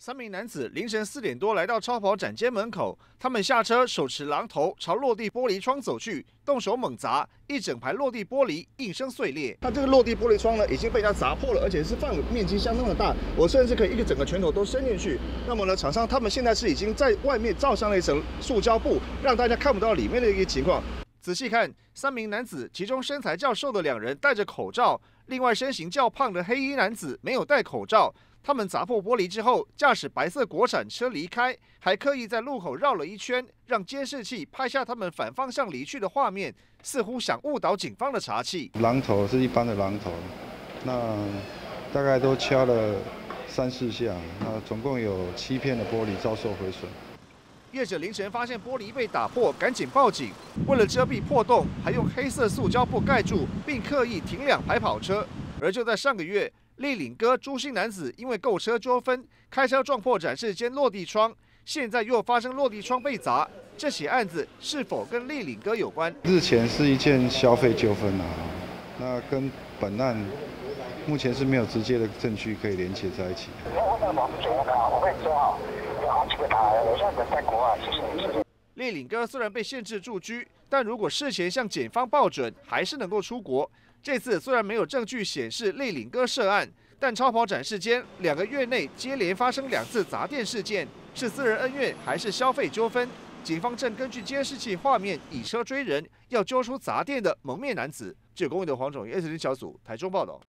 三名男子凌晨四点多来到超跑展间门口，他们下车手持榔头朝落地玻璃窗走去，动手猛砸，一整排落地玻璃应声碎裂。它这个落地玻璃窗呢，已经被它砸破了，而且是范围面积相当的大，我甚至可以一个整个拳头都伸进去。那么呢，厂商他们现在是已经在外面罩上了一层塑胶布，让大家看不到里面的一个情况。仔细看，三名男子，其中身材较瘦的两人戴着口罩，另外身形较胖的黑衣男子没有戴口罩。他们砸破玻璃之后，驾驶白色国产车离开，还刻意在路口绕了一圈，让监视器拍下他们反方向离去的画面，似乎想误导警方的查气。榔头是一般的榔头，那大概都敲了三四下，那总共有七片的玻璃遭受毁损。业者凌晨发现玻璃被打破，赶紧报警。为了遮蔽破洞，还用黑色塑胶布盖住，并刻意停两排跑车。而就在上个月。立领哥朱姓男子因为购车纠纷，开车撞破展示间落地窗，现在又发生落地窗被砸，这起案子是否跟立领哥有关？日前是一件消费纠纷啊，那跟本案目前是没有直接的证据可以连接在一起。立领哥虽然被限制住居，但如果事前向检方报准，还是能够出国。这次虽然没有证据显示内领哥涉案，但超跑展示间两个月内接连发生两次砸店事件，是私人恩怨还是消费纠纷？警方正根据监视器画面以车追人，要揪出砸店的蒙面男子。据公益的黄种 S 小组台中报道。